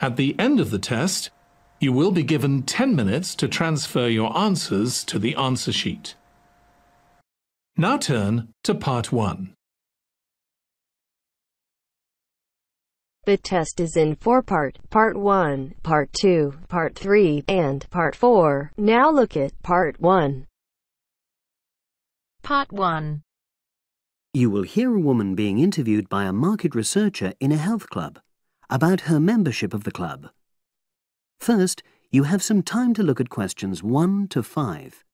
At the end of the test, you will be given 10 minutes to transfer your answers to the answer sheet. Now turn to Part 1. The test is in four part, part 1, part 2, part 3, and part 4. Now look at part 1. Part 1. You will hear a woman being interviewed by a market researcher in a health club about her membership of the club. First, you have some time to look at questions 1 to 5.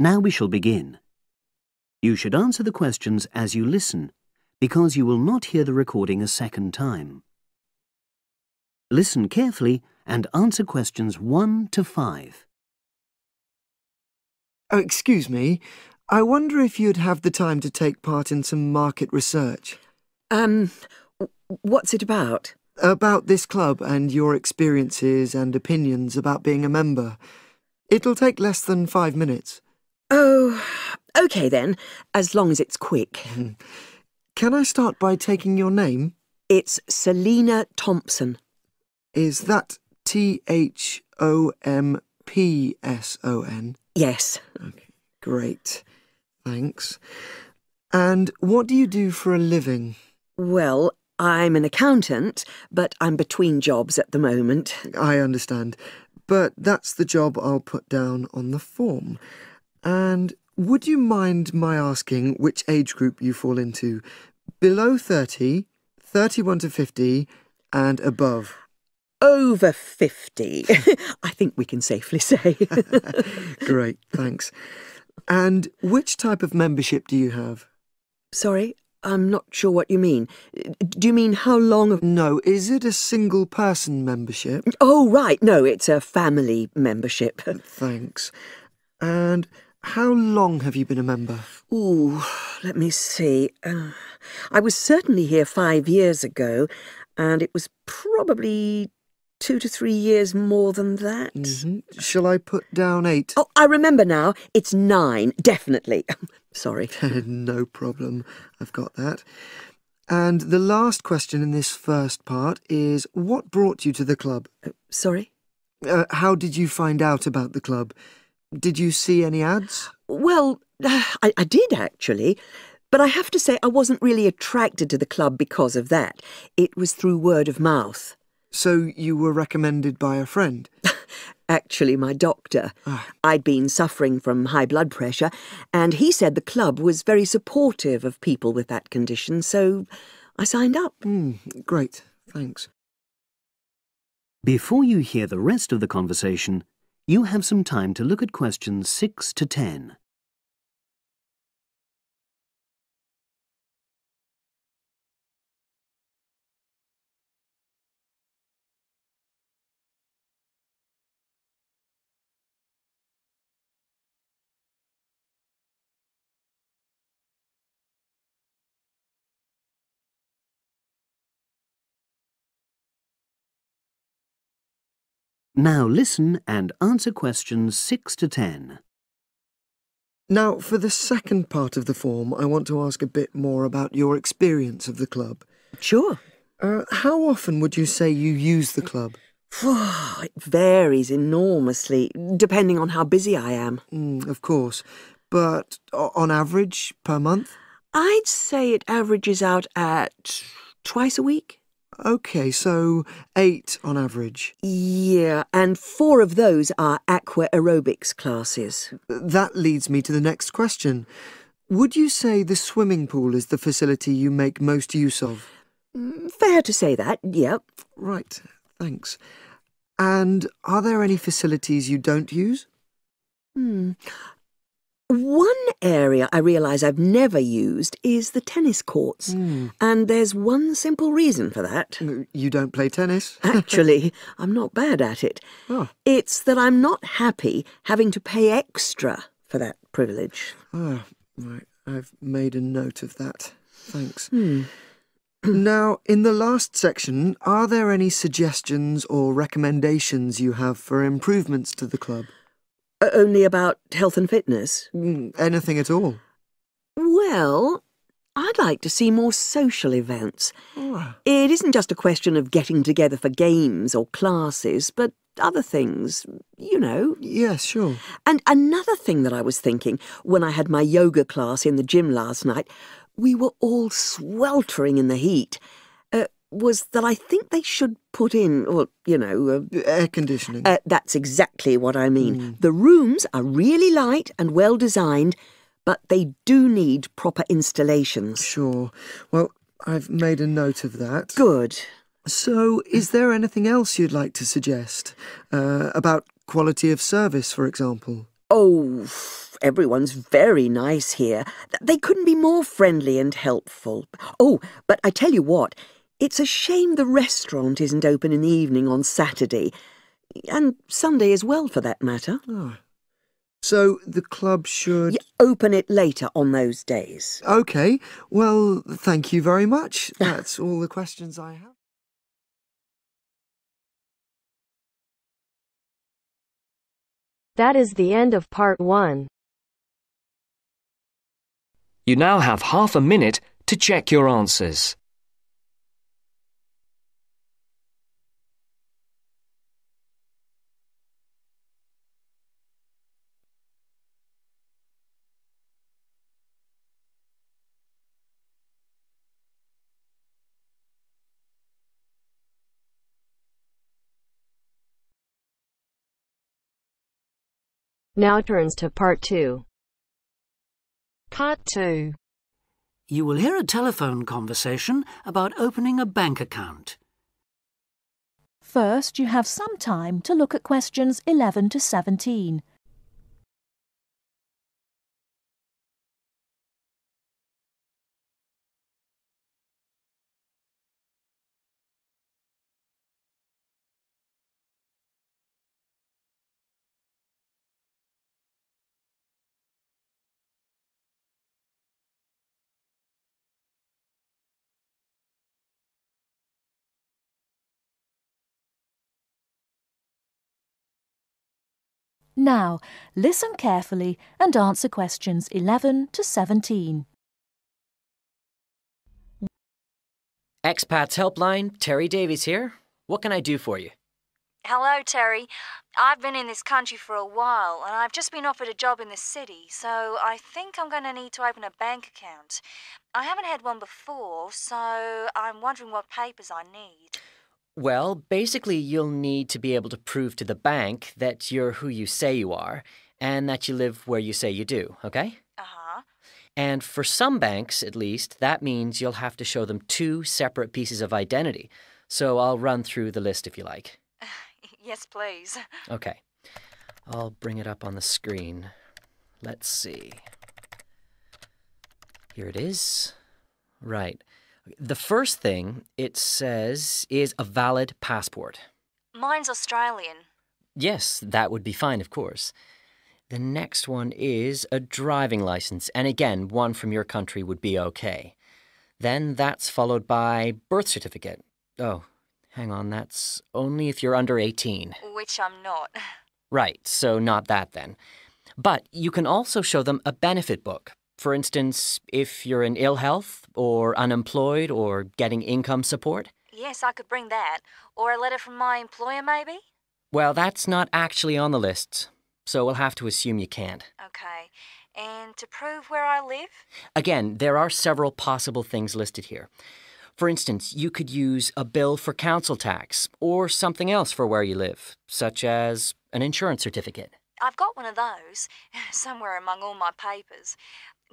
Now we shall begin. You should answer the questions as you listen, because you will not hear the recording a second time. Listen carefully and answer questions 1 to 5. Oh, excuse me. I wonder if you'd have the time to take part in some market research. Um, what's it about? About this club and your experiences and opinions about being a member. It'll take less than five minutes. Oh, OK then, as long as it's quick. Can I start by taking your name? It's Selina Thompson. Is that T H O M P S O N? Yes. Okay, great. Thanks. And what do you do for a living? Well, I'm an accountant, but I'm between jobs at the moment. I understand. But that's the job I'll put down on the form. And would you mind my asking which age group you fall into? Below 30, 31 to 50, and above? Over 50, I think we can safely say. Great, thanks. And which type of membership do you have? Sorry, I'm not sure what you mean. Do you mean how long of... No, is it a single person membership? Oh, right, no, it's a family membership. Thanks. And how long have you been a member? Ooh, let me see. Uh, I was certainly here five years ago, and it was probably two to three years more than that. Mm-hmm. Shall I put down eight? Oh, I remember now. It's nine, definitely. Sorry. no problem. I've got that. And the last question in this first part is what brought you to the club? Uh, sorry? Uh, how did you find out about the club? Did you see any ads? Well, I, I did actually. But I have to say, I wasn't really attracted to the club because of that. It was through word of mouth. So you were recommended by a friend? Actually, my doctor. I'd been suffering from high blood pressure, and he said the club was very supportive of people with that condition, so I signed up. Mm, great, thanks. Before you hear the rest of the conversation, you have some time to look at questions 6 to 10. Now listen and answer questions 6 to 10. Now, for the second part of the form, I want to ask a bit more about your experience of the club. Sure. Uh, how often would you say you use the club? it varies enormously, depending on how busy I am. Mm, of course. But on average, per month? I'd say it averages out at twice a week. OK, so eight on average. Yeah, and four of those are aqua aerobics classes. That leads me to the next question. Would you say the swimming pool is the facility you make most use of? Mm, fair to say that, yep. Right, thanks. And are there any facilities you don't use? Hmm. One area I realise I've never used is the tennis courts. Hmm. And there's one simple reason for that. Uh, you don't play tennis? Actually, I'm not bad at it. Oh. It's that I'm not happy having to pay extra for that privilege. Ah, right. I've made a note of that. Thanks. Hmm. now, in the last section, are there any suggestions or recommendations you have for improvements to the club? Only about health and fitness? Mm, Anything at all? Well, I'd like to see more social events. Ah, It isn't just a question of getting together for games or classes, but other things, you know. yes, sure. And another thing that I was thinking when I had my yoga class in the gym last night, we were all sweltering in the heat, was that I think they should put in, or, you know, uh, Air conditioning. uh, that's exactly what I mean. The rooms are really light and well designed, but they do need proper installations. sure. Well, I've made a note of that. Good. So, is there anything else you'd like to suggest? Uh, about quality of service, for example? Oh, everyone's very nice here. They couldn't be more friendly and helpful. Oh, but I tell you what, it's a shame the restaurant isn't open in the evening on Saturday. And Sunday as well, for that matter. Ah. So, the club should. You open it later on those days. Okay, well, thank you very much. That's all the questions I have. That is the end of part one. You now have half a minute to check your answers. Now turns to part two. Part 2. You will hear a telephone conversation about opening a bank account. First, you have some time to look at questions 11 to 17. Now, listen carefully and answer questions 11 to 17. Expats Helpline, Terry Davies here. What can I do for you? Hello, Terry. I've been in this country for a while and I've just been offered a job in the city, so I think I'm going to need to open a bank account. I haven't had one before, so I'm wondering what papers I need. Well, basically, you'll need to be able to prove to the bank that you're who you say you are and that you live where you say you do, okay? Uh huh. And for some banks, at least, that means you'll have to show them two separate pieces of identity. So I'll run through the list if you like. Yes, please. Okay. I'll bring it up on the screen. Let's see. Here it is. Right. The first thing it says is a valid passport. Mine's Australian. Yes, that would be fine, of course. The next one is a driving license, and again, one from your country would be okay. Then that's followed by birth certificate. Oh, hang on, that's only if you're under 18. Which I'm not. Right, so not that then. But you can also show them a benefit book. For instance, if you're in ill health, or unemployed, or getting income support. Yes, I could bring that. Or a letter from my employer, maybe? Well, that's not actually on the list, so we'll have to assume you can't. Okay. And to prove where I live? Again, there are several possible things listed here. For instance, you could use a bill for council tax or something else for where you live, such as an insurance certificate. I've got one of those, somewhere among all my papers.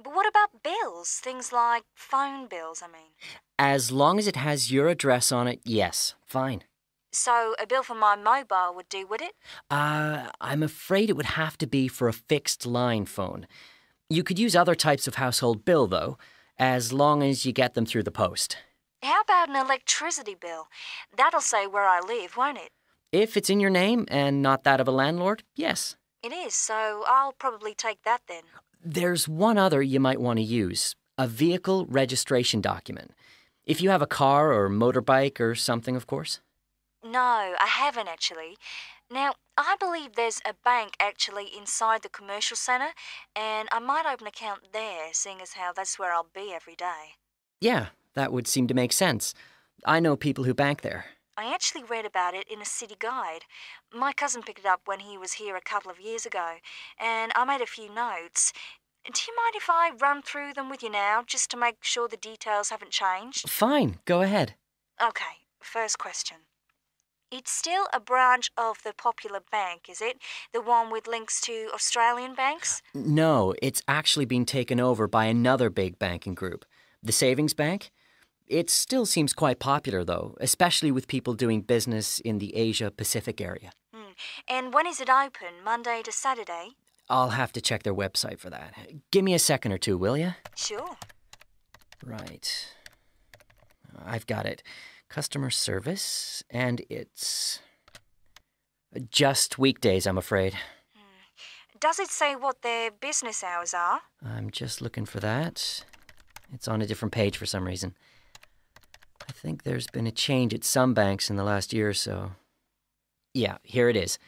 But what about bills? Things like phone bills, I mean. As long as it has your address on it, yes, fine. So a bill for my mobile would do, would it? Uh, I'm afraid it would have to be for a fixed line phone. You could use other types of household bill, though, as long as you get them through the post. How about an electricity bill? That'll say where I live, won't it? If it's in your name and not that of a landlord, yes. It is, so I'll probably take that then. There's one other you might want to use a vehicle registration document. If you have a car or motorbike or something, of course. No, I haven't actually. Now, I believe there's a bank actually inside the commercial centre, and I might open an account there, seeing as how that's where I'll be every day. Yeah, that would seem to make sense. I know people who bank there. I actually read about it in a city guide. My cousin picked it up when he was here a couple of years ago, and I made a few notes. Do you mind if I run through them with you now, just to make sure the details haven't changed? Fine, go ahead. Okay, first question. It's still a branch of the Popular Bank, is it? The one with links to Australian banks? No, it's actually been taken over by another big banking group, the Savings Bank. It still seems quite popular, though, especially with people doing business in the Asia Pacific area. Hmm. And when is it open? Monday to Saturday? I'll have to check their website for that. Give me a second or two, will you? Sure. Right. I've got it. Customer service, and it's. just weekdays, I'm afraid. Does it say what their business hours are? I'm just looking for that. It's on a different page for some reason. I think there's been a change at some banks in the last year or so. Yeah, here it is.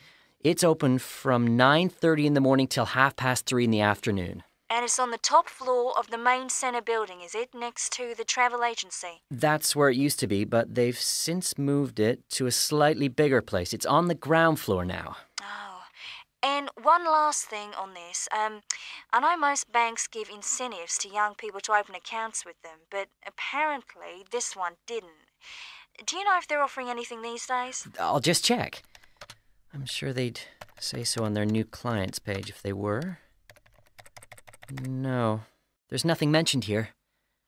It's open from 9:30 in the morning till half past 3 in the afternoon. And it's on the top floor of the main centre building, is it? Next to the travel agency. That's where it used to be, but they've since moved it to a slightly bigger place. It's on the ground floor now. Oh. And one last thing on this. Um, I know most banks give incentives to young people to open accounts with them, but apparently this one didn't. Do you know if they're offering anything these days? I'll just check. I'm sure they'd say so on their new clients page if they were. No, there's nothing mentioned here.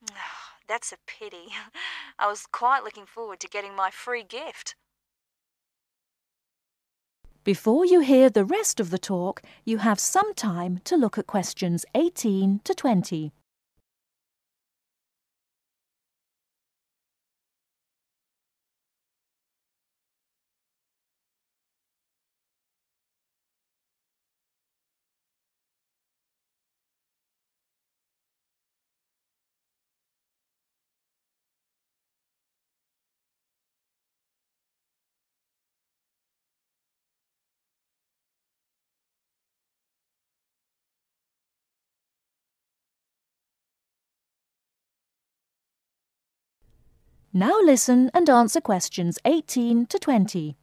That's a pity. I was quite looking forward to getting my free gift. Before you hear the rest of the talk, you have some time to look at questions 18 to 20. Now listen and answer questions 18 to 20.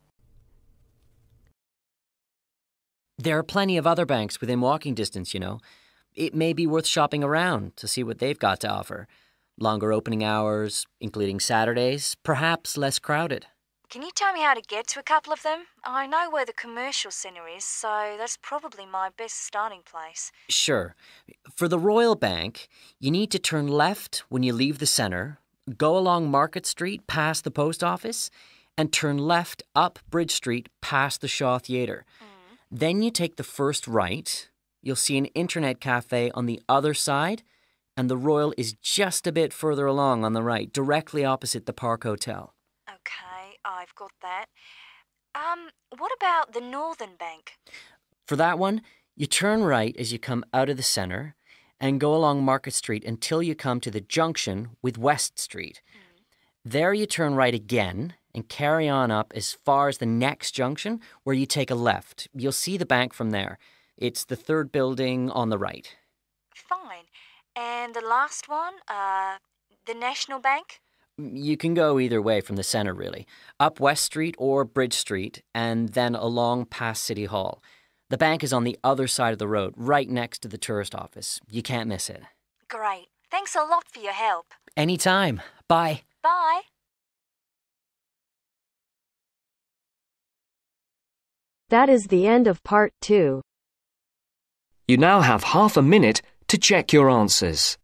There are plenty of other banks within walking distance, you know. It may be worth shopping around to see what they've got to offer. Longer opening hours, including Saturdays, perhaps less crowded. Can you tell me how to get to a couple of them? I know where the commercial centre is, so that's probably my best starting place. Sure. For the Royal Bank, you need to turn left when you leave the centre, go along Market Street past the post office, and turn left up Bridge Street past the Shaw Theatre. Then you take the first right. You'll see an internet cafe on the other side, and the Royal is just a bit further along on the right, directly opposite the Park Hotel. Okay, I've got that. Um, what about the Northern Bank? For that one, you turn right as you come out of the centre and go along Market Street until you come to the junction with West Street. There you turn right again and carry on up as far as the next junction where you take a left. You'll see the bank from there. It's the third building on the right. Fine. And the last one, uh, the National Bank? You can go either way from the centre, really. Up West Street or Bridge Street, and then along past City Hall. The bank is on the other side of the road, right next to the tourist office. You can't miss it. Great. Thanks a lot for your help. Anytime. Bye. Bye. That is the end of part two. You now have half a minute to check your answers.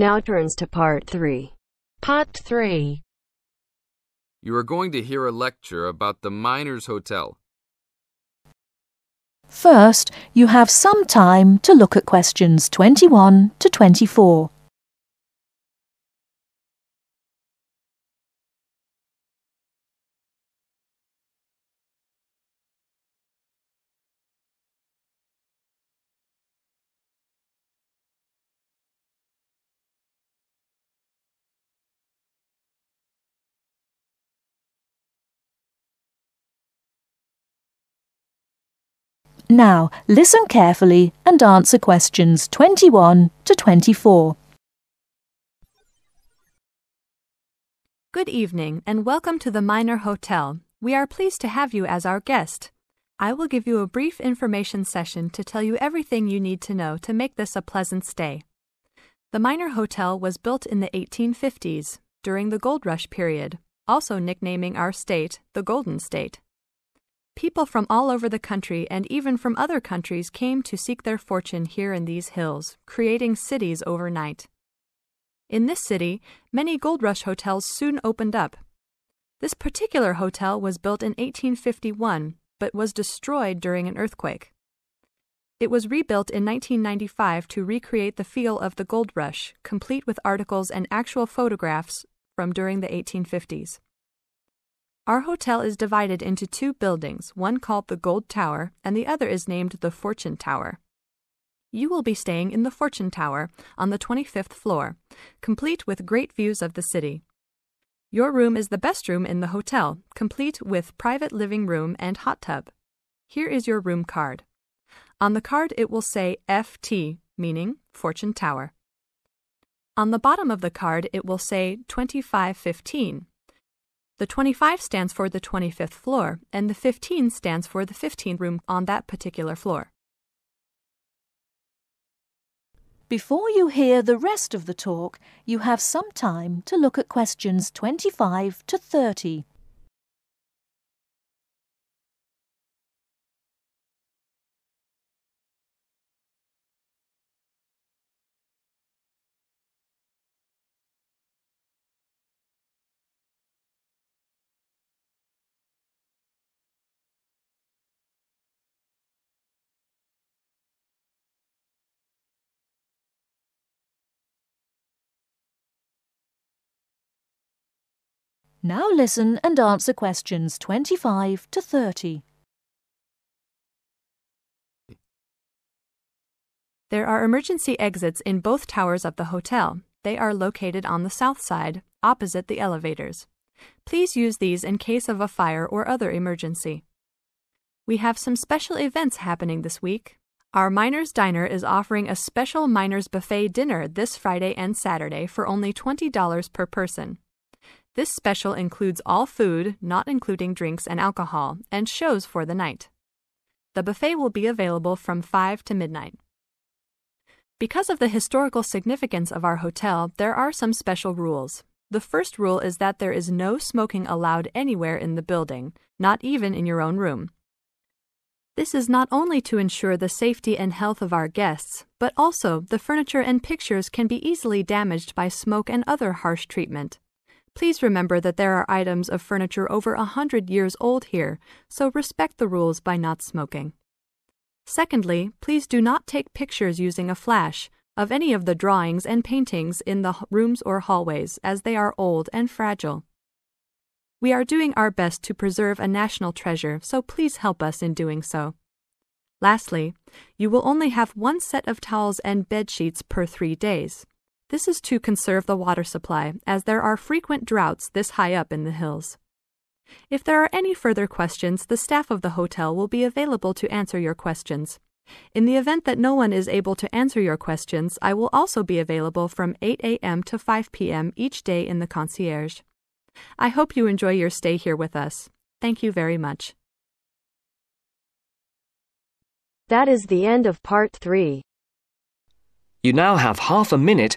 Now turns to part 3. Part 3. You are going to hear a lecture about the Miners Hotel. First, you have some time to look at questions 21 to 24. Now, listen carefully and answer questions 21 to 24. Good evening and welcome to the Miner Hotel. We are pleased to have you as our guest. I will give you a brief information session to tell you everything you need to know to make this a pleasant stay. The Miner Hotel was built in the 1850s, during the Gold Rush period, also nicknaming our state the Golden State. People from all over the country and even from other countries came to seek their fortune here in these hills, creating cities overnight. In this city, many gold rush hotels soon opened up. This particular hotel was built in 1851 but was destroyed during an earthquake. It was rebuilt in 1995 to recreate the feel of the gold rush, complete with articles and actual photographs from during the 1850s. Our hotel is divided into two buildings, one called the Gold Tower and the other is named the Fortune Tower. You will be staying in the Fortune Tower on the 25th floor, complete with great views of the city. Your room is the best room in the hotel, complete with private living room and hot tub. Here is your room card. On the card it will say FT, meaning Fortune Tower. On the bottom of the card it will say 2515, the 25 stands for the 25th floor, and the 15 stands for the 15th room on that particular floor. Before you hear the rest of the talk, you have some time to look at questions 25 to 30. Now listen and answer questions 25 to 30. There are emergency exits in both towers of the hotel. They are located on the south side, opposite the elevators. Please use these in case of a fire or other emergency. We have some special events happening this week. Our Miners Diner is offering a special Miners Buffet dinner this Friday and Saturday for only $20 per person. This special includes all food, not including drinks and alcohol, and shows for the night. The buffet will be available from 5 to midnight. Because of the historical significance of our hotel, there are some special rules. The first rule is that there is no smoking allowed anywhere in the building, not even in your own room. This is not only to ensure the safety and health of our guests, but also the furniture and pictures can be easily damaged by smoke and other harsh treatment. Please remember that there are items of furniture over a hundred years old here, so respect the rules by not smoking. Secondly, please do not take pictures using a flash of any of the drawings and paintings in the rooms or hallways, as they are old and fragile. We are doing our best to preserve a national treasure, so please help us in doing so. Lastly, you will only have one set of towels and bed sheets per three days. This is to conserve the water supply, as there are frequent droughts this high up in the hills. If there are any further questions, the staff of the hotel will be available to answer your questions. In the event that no one is able to answer your questions, I will also be available from 8 a.m. to 5 p.m. each day in the concierge. I hope you enjoy your stay here with us. Thank you very much. That is the end of part 3. You now have half a minute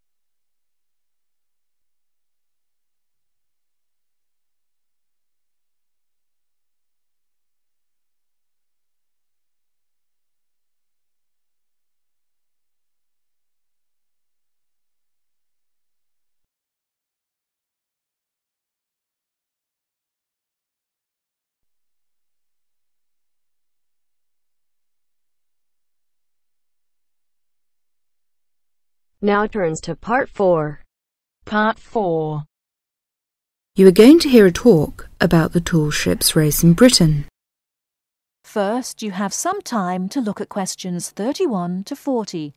Now turns to part 4. Part 4. You are going to hear a talk about the tall ships race in Britain. First, you have some time to look at questions 31 to 40.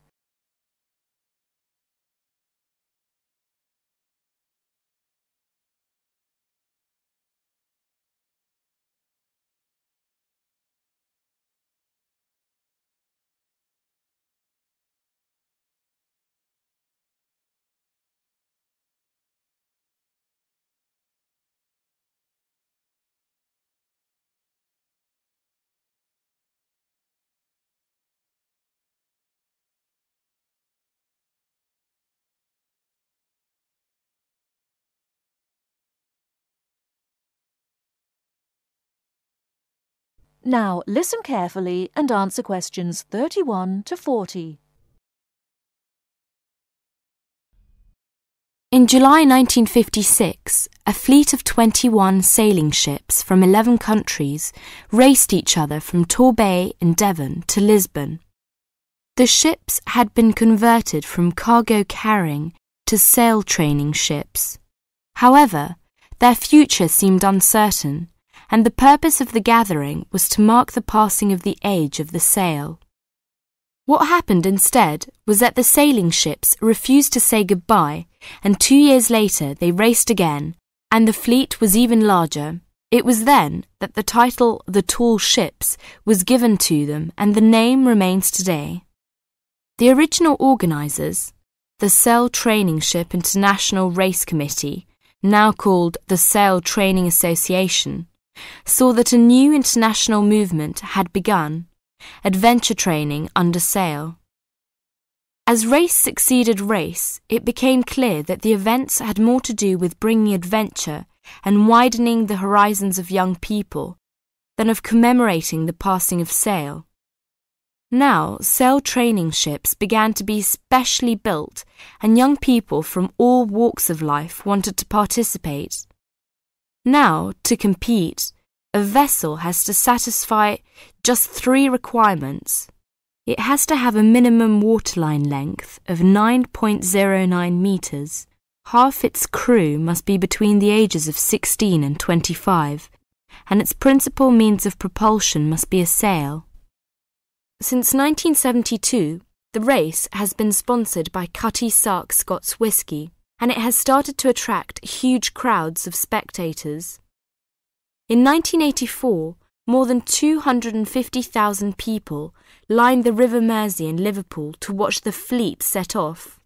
Now listen carefully and answer questions 31 to 40. In July 1956, a fleet of 21 sailing ships from 11 countries raced each other from Torbay in Devon to Lisbon. The ships had been converted from cargo carrying to sail training ships. However, their future seemed uncertain and the purpose of the gathering was to mark the passing of the age of the sail. What happened instead was that the sailing ships refused to say goodbye, and two years later they raced again, and the fleet was even larger. It was then that the title The Tall Ships was given to them, and the name remains today. The original organisers, the Sail Training Ship International Race Committee, now called the Sail Training Association, saw that a new international movement had begun adventure training under sail. As race succeeded race, it became clear that the events had more to do with bringing adventure and widening the horizons of young people than of commemorating the passing of sail. Now, sail training ships began to be specially built, and young people from all walks of life wanted to participate. Now, to compete, a vessel has to satisfy just three requirements. It has to have a minimum waterline length of 9.09 metres. Half its crew must be between the ages of 16 and 25, and its principal means of propulsion must be a sail. Since 1972, the race has been sponsored by Cutty Sark Scots Whisky and it has started to attract huge crowds of spectators. In 1984, more than 250,000 people lined the River Mersey in Liverpool to watch the fleet set off.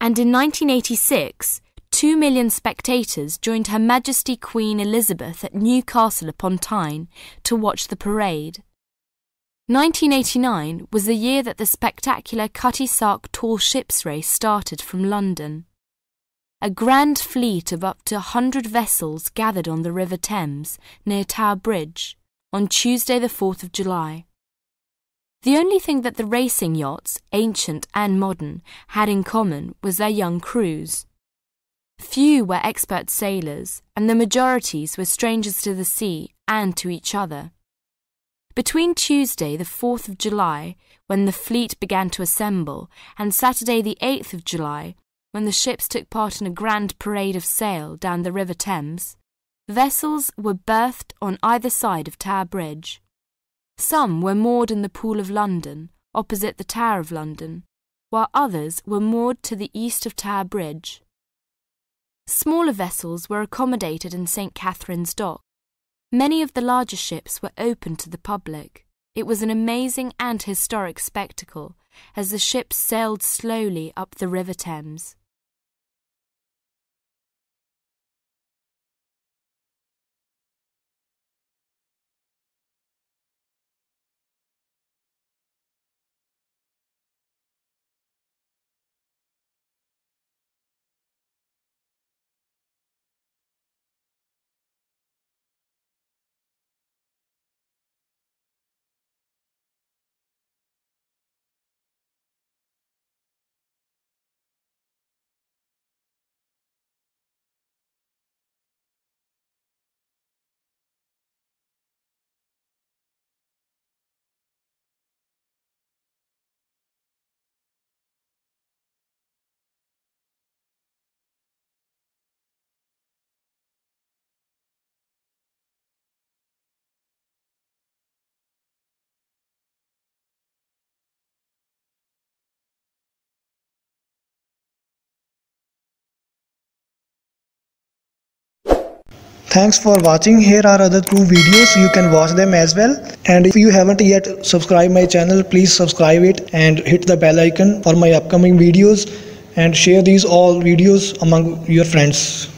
And in 1986, two million spectators joined Her Majesty Queen Elizabeth at Newcastle upon Tyne to watch the parade. 1989 was the year that the spectacular Cutty Sark Tall Ships Race started from London. A grand fleet of up to a hundred vessels gathered on the River Thames near Tower Bridge on Tuesday, the 4th of July. The only thing that the racing yachts, ancient and modern, had in common was their young crews. Few were expert sailors, and the majorities were strangers to the sea and to each other. Between Tuesday, the 4th of July, when the fleet began to assemble, and Saturday, the 8th of July, when the ships took part in a grand parade of sail down the River Thames, vessels were berthed on either side of Tower Bridge. Some were moored in the Pool of London, opposite the Tower of London, while others were moored to the east of Tower Bridge. Smaller vessels were accommodated in St. Catherine's Dock. Many of the larger ships were open to the public. It was an amazing and historic spectacle as the ships sailed slowly up the River Thames. Thanks for watching. Here are other two videos. You can watch them as well. And if you haven't yet subscribed my channel, please subscribe it and hit the bell icon for my upcoming videos and share these all videos among your friends.